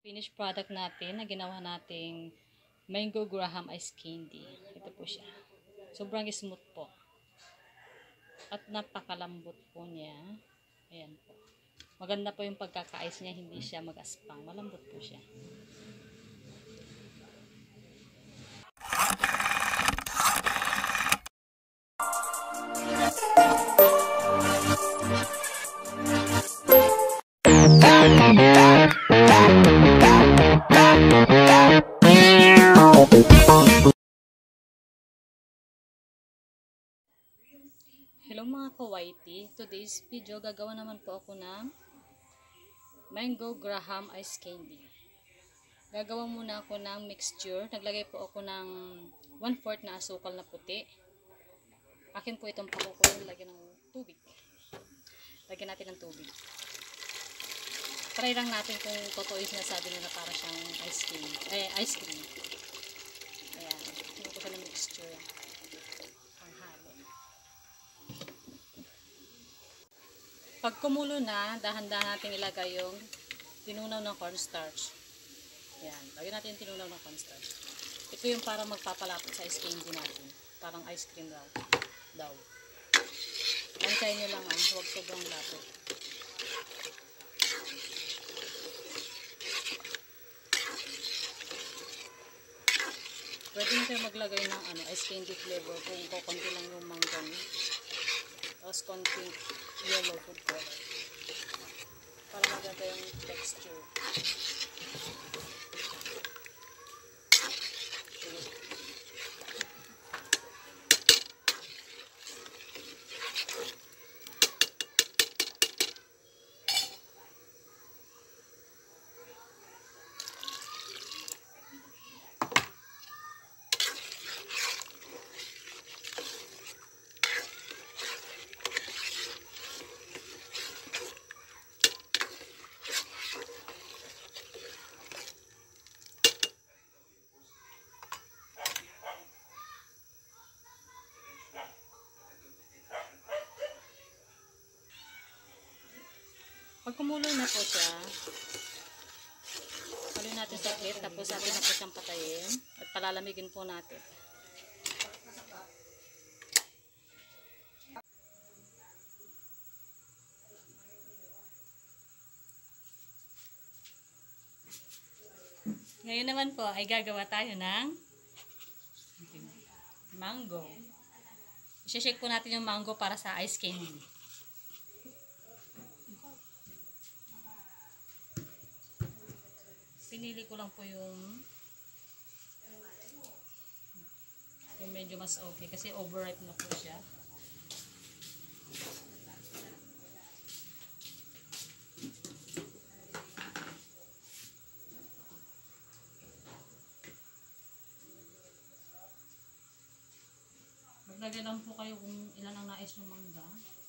finished product natin na ginawa nating mango graham ice candy. Ito po siya. Sobrang smooth po. At napakalambot po niya. Ayan po. Maganda po yung pagkaka-ice niya, hindi siya mag-aspang. Malambot po siya. Mga kawaiti. Today's video, gagawa naman po ako ng mango graham ice candy. Gagawa muna ako ng mixture. Naglagay po ako ng 1/4 na asukal na puti. Akin po itong pakukulong. Lagyan ng tubig. Lagyan natin ng tubig. Try lang natin kung totoo yung sinasabi nila para siyang ice cream. Eh, ice cream. Ayan. Ito ko ng mixture. Pag kumulo na, dahan-dahan natin ilagay yung tinunaw ng cornstarch. Yan. Lagyan natin yung tinunaw ng cornstarch. Ito yung parang magpapalapot sa ice candy natin. Parang ice cream daw. daw. Lansay nyo lang ah. Huwag sobrang lapot. Pwede na maglagay ng ano, ice candy flavor kung kukunti lang yung mangga nyo. Tapos konting yellow food color. Para maganda yung texture. Pag kumulo na po siya, haluin natin sa plate, tapos atin na po siyang patayin at palalamigin po natin. Ngayon naman po ay gagawa tayo ng mango. I-shake po natin yung mango para sa ice candy. Pinili ko lang po yung yung medyo mas okay kasi overripe na po siya. Maglagay lang po kayo kung ilan ang nais ng mangga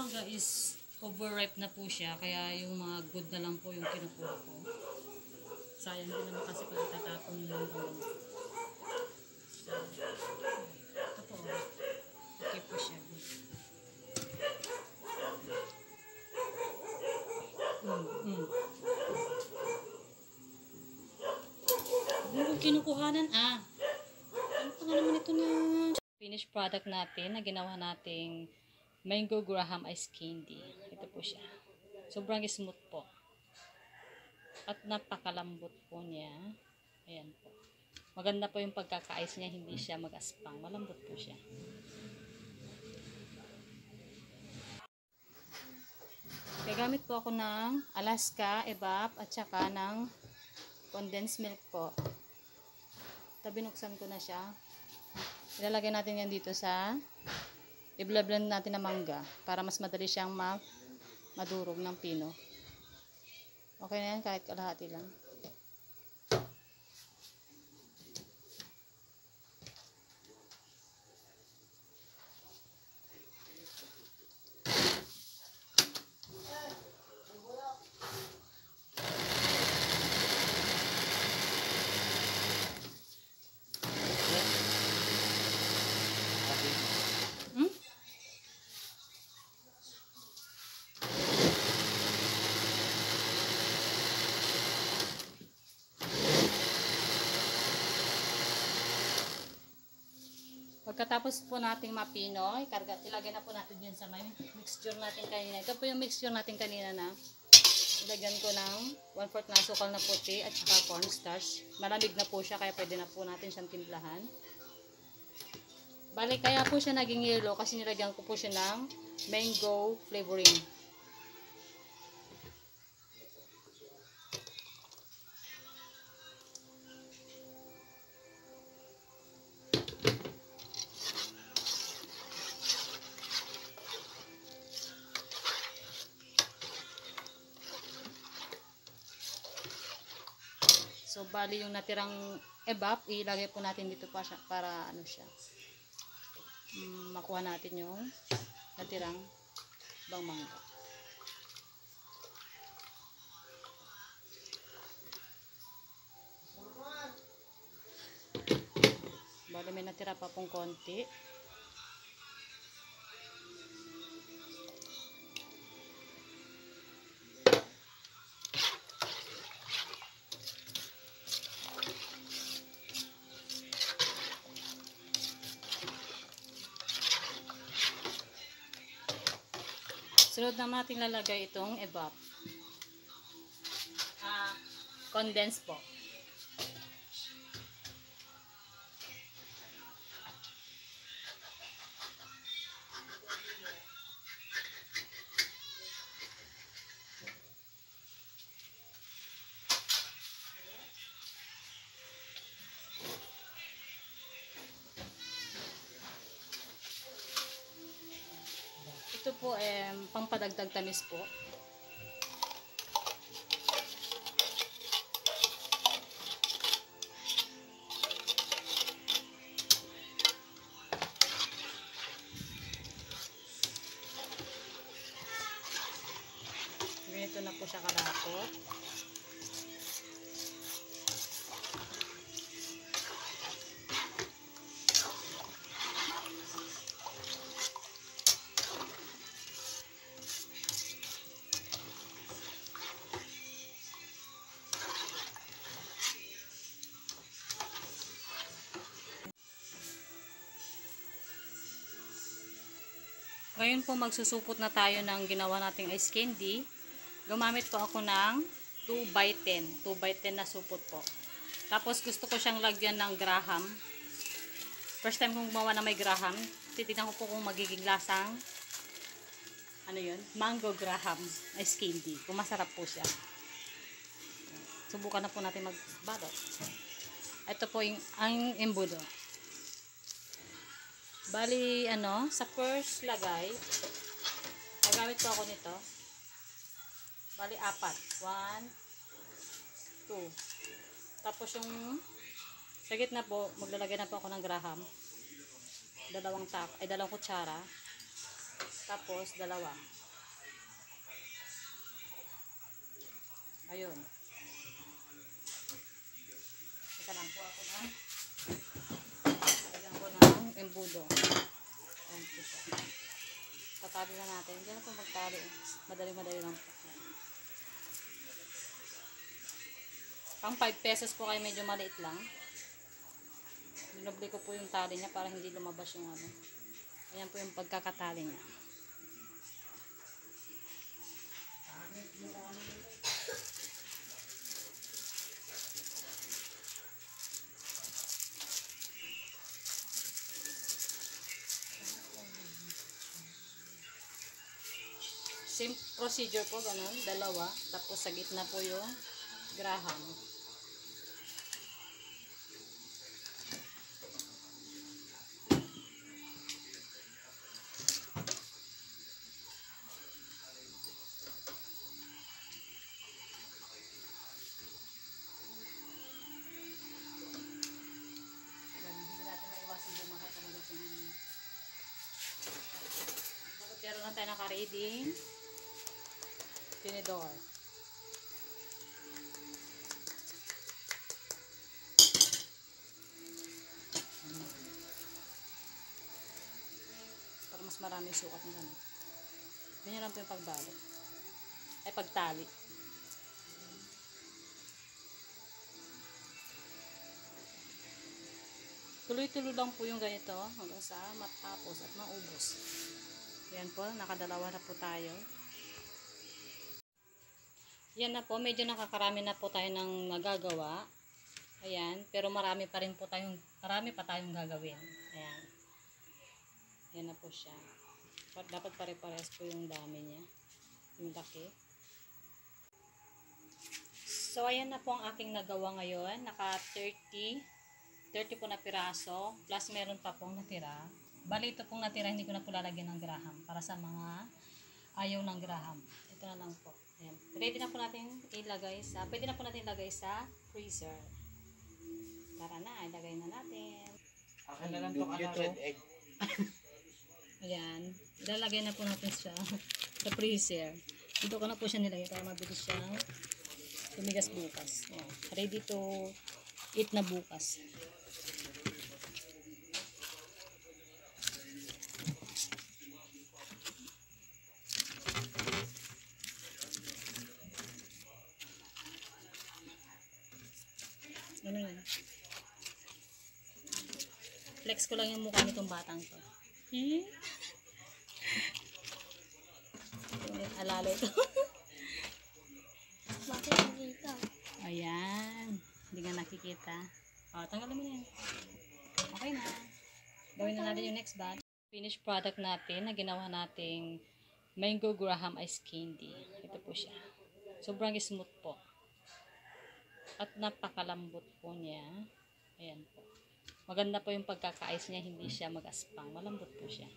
mangga is overripe na po siya. Kaya yung mga good na lang po yung kinukuha ko. Sayang din naman kasi pag itatapon yung. So, ito po. Okay po siya. Mm, mm. Kung kinukuhanan? Ah. Ano pa nga naman ito na? Finished product natin na ginawa nating mango graham ice candy. Ito po siya. Sobrang smooth po. At napakalambot po niya. Ayan po. Maganda po yung pagkaka-ice niya. Hindi siya mag-aspang. Malambot po siya. Gagamit po ako ng Alaska, Evap, at saka ng condensed milk po. Ito, binuksan ko na siya. Ilalagay natin yan dito sa i-blend natin ng mangga para mas madali siyang ma madurog ng pino. Okay na yan kahit kalahati lang. Pagkatapos po nating mapino, ikarga, ilagay na po natin yun sa may mixture natin kanina. Ito po yung mixture natin kanina na ilagyan ko ng 1 4 na sukal na puti at saka cornstarch. Malamig na po siya kaya pwede na po natin siyang timplahan. Bali, kaya po siya naging yellow kasi nilagyan ko po siya ng mango flavoring. So, bali yung natirang evap, ilagay po natin dito pa siya, para ano siya, mm, makuha natin yung natirang bang mangga. Bali may natira pa pong konti. Sunod naman natin lalagay itong evap. Ah, condensed po. Po eh, pampadagdag tamis po. Ngayon po magsusupot na tayo ng ginawa nating ice candy. Gumamit po ako ng 2 by 10. 2 by 10 na supot po. Tapos gusto ko siyang lagyan ng graham. First time kong gumawa na may graham. Titignan ko po kung magiging lasang ano yun? Mango graham ice candy. Kung masarap po siya. Subukan na po natin magbalot. Ito po yung ang embudo. Bali, ano, sa first lagay, nagamit po ako nito. Bali, apat. One, two. Tapos yung, sa gitna po, maglalagay na po ako ng graham. Dalawang tap, ay dalawang kutsara. Tapos, dalawa. Ayun. Teka lang po ako ng Lagyan ko ng embudo. Ayan po na natin. Hindi na po magtali. Madali-madali lang po. Pang 5 pesos po kayo medyo maliit lang. Dinobli ko po yung tali niya para hindi lumabas yung ano. Ayan po yung pagkakatali niya. Same procedure po, ganun. Dalawa. Tapos sa gitna po yung graham. Meron na tayo naka-ready. Tinidor. Para mas marami sukat ng ano. Ganyan lang po yung pagbalik. Ay, pagtali. Tuloy-tuloy lang po yung ganito hanggang sa matapos at maubos. Yan po, nakadalawa na po tayo. Yan na po, medyo nakakarami na po tayo ng nagagawa. Ayan, pero marami pa rin po tayong, marami pa tayong gagawin. Ayan. Yan na po siya. Pa- Dapat pare-pares po yung dami niya. Yung laki. So, ayan na po ang aking nagawa ngayon. Naka 30, 30 po na piraso. Plus, meron pa pong natira. Bali, ito pong natira, hindi ko na po lalagyan ng graham. Para sa mga ayaw ng graham. Ito na lang po. Ready na po natin ilagay sa, pwede na po natin ilagay sa freezer. Tara na, ilagay na natin. Akin na lang itong ano. egg. Ayan. Ilalagay na po natin siya sa freezer. Dito ko na po siya nilagay para mabilis siyang tumigas bukas. Ayan. Ready to eat na bukas. Ano yan? Flex ko lang yung mukha nitong batang to. Hmm? Alala ito. Bakit nakita? Ayan. Hindi nga nakikita. O, tanggalin mo na yan. Okay na. Gawin na natin yung next batch. Finished product natin na ginawa nating mango graham ice candy. Ito po siya. Sobrang smooth po. At napakalambot po niya. Ayan po. Maganda po yung pagkaka-ice niya. Hindi siya mag-aspang. Malambot po siya.